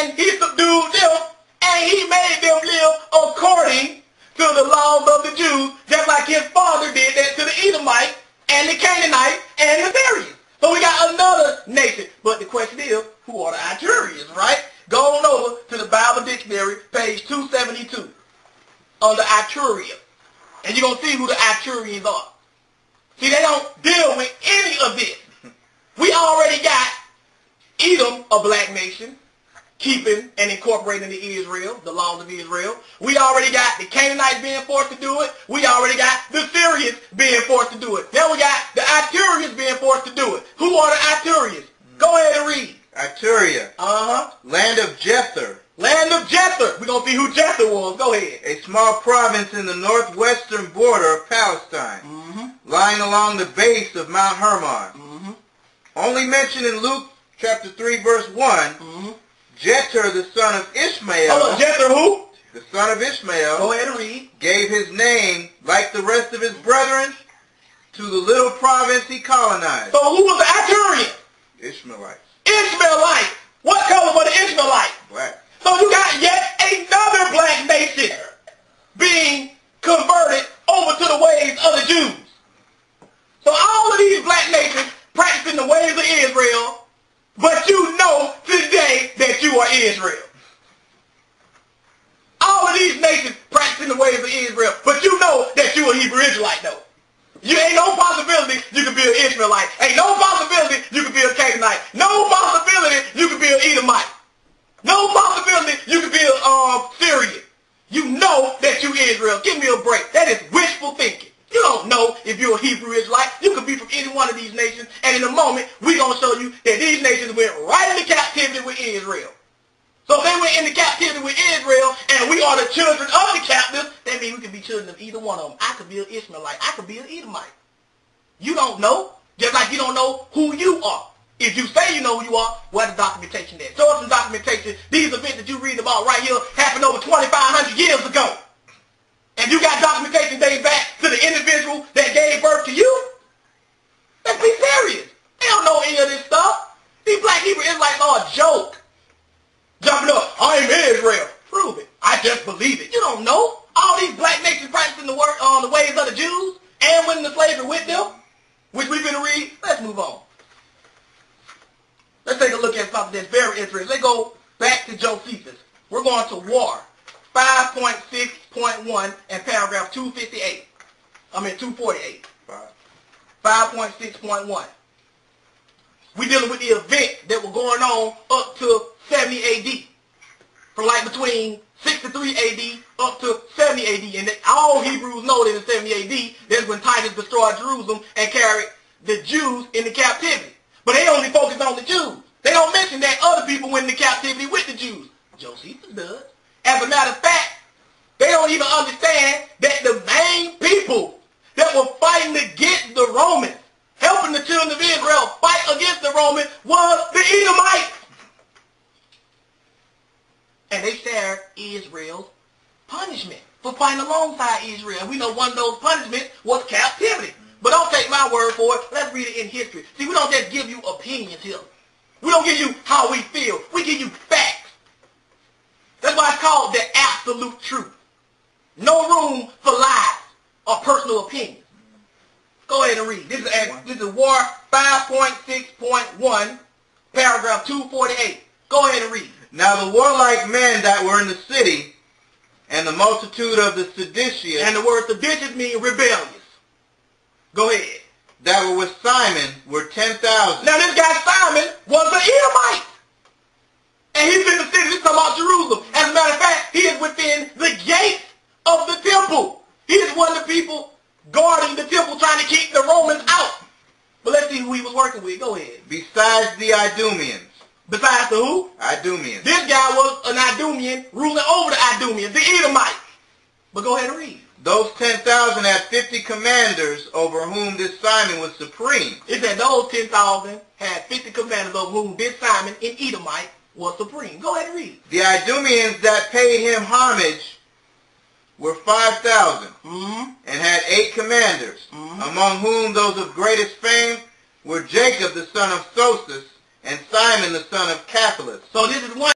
and he subdued them, and he made them live according to the laws of the Jews, just like his father did that to the Edomite, and the Canaanite, and the Syrians. So we got another nation. But the question is, who are the Itureans, right? Go on over to the Bible Dictionary, page 272, under Iturea. And you're going to see who the Itureans are. See, they don't deal with any of this. We already got Edom, a black nation, keeping and incorporating the Israel, the laws of Israel. We already got the Canaanites being forced to do it. We already got the Syrians being forced to do it. Now we got the Itureans being forced to do it. Who are the Itureans? Go ahead and read. Iturea, Uh-huh. land of Jether, Land of Jether. We're going to see who Jether was. Go ahead. a small province in the northwestern border of Palestine, Mm-hmm. lying along the base of Mount Hermon. Mm-hmm. Only mentioned in Luke chapter 3 verse 1, Mm-hmm. Jether the son of Ishmael, Hold on, Jether who? the son of Ishmael, Go ahead and read. gave his name, like the rest of his brethren, to the little province he colonized, So who was the Iturian? Ishmaelites, Ishmaelite. What color were the Ishmaelites? black. So you got yet another black nation being converted over to the ways of the Jews. So all of these black nations practicing the ways of Israel, but you know today that you are Israel. All of these nations practicing the ways of Israel, but you know that you a Hebrew Israelite though. You ain't no possibility you could be an Ishmaelite. Ain't no possibility you could be a Canaanite. No possibility you could be an Edomite. No possibility you could be a um, Syrian. You know that you Israel. Give me a break. That is wishful thinking. You don't know if you're a Hebrew Israelite. You could be from any one of these nations. And in a moment, we're going to show you that these nations went right into captivity with Israel. So they went into captivity with Israel, and we are the children of the captives, means we could be children of either one of them. I could be an Ishmaelite. I could be an Edomite. You don't know, just like you don't know who you are. If you say you know who you are, where's the documentation there? Show us some documentation. These events that you read about right here happened over 2,500 years ago. And you got documentation dating back to the individual that gave birth to you? Let's be serious. They don't know any of this stuff. These black Hebrew Israelites are a joke. Jumping up, I am Israel. Prove it. I just believe it. You don't know. These black nations practicing the work on uh, the ways of the Jews and winning the slavery with them, which we've been to read. Let's move on. Let's take a look at something that's very interesting. Let's go back to Josephus. We're going to war. 5.6.1 and paragraph 258. I mean 248. 5.6.1. We're dealing with the event that were going on up to 70 AD. From like between 63 AD up to 70 AD. And all Hebrews know that in 70 AD, that's when Titus destroyed Jerusalem and carried the Jews into captivity. But they only focus on the Jews. They don't mention that other people went into captivity with the Jews. Josephus does. As a matter of fact, they don't even understand that the main people that were fighting against the Romans, helping the children of Israel fight against the Romans, was the Edomites. And they shared Israel's punishment for fighting alongside Israel. We know one of those punishments was captivity. But don't take my word for it. Let's read it in history. See, we don't just give you opinions here. We don't give you how we feel. We give you facts. That's why it's called the absolute truth. No room for lies or personal opinions. Go ahead and read. This is, this is War 5.6.1, paragraph 248. Go ahead and read. Now the warlike men that were in the city, and the multitude of the seditious And the word seditious means rebellious. Go ahead. that were with Simon were ten thousand. Now this guy Simon was an Edomite. And he's in the city. This is talking about Jerusalem. As a matter of fact, he is within the gates of the temple. He is one of the people guarding the temple trying to keep the Romans out. But let's see who he was working with. Go ahead. Besides the Idumeans, Besides the who? Idumeans, This guy was an Idumean ruling over the Idumeans, the Edomites. But go ahead and read. those ten thousand had fifty commanders over whom this Simon was supreme. It said those 10,000 had 50 commanders over whom this Simon in Edomite was supreme. Go ahead and read. The Idumeans that paid him homage were five thousand, Mm-hmm. and had eight commanders, Mhm. among whom those of greatest fame were Jacob the son of Sosus, and Simon the son of Capelus. So this is one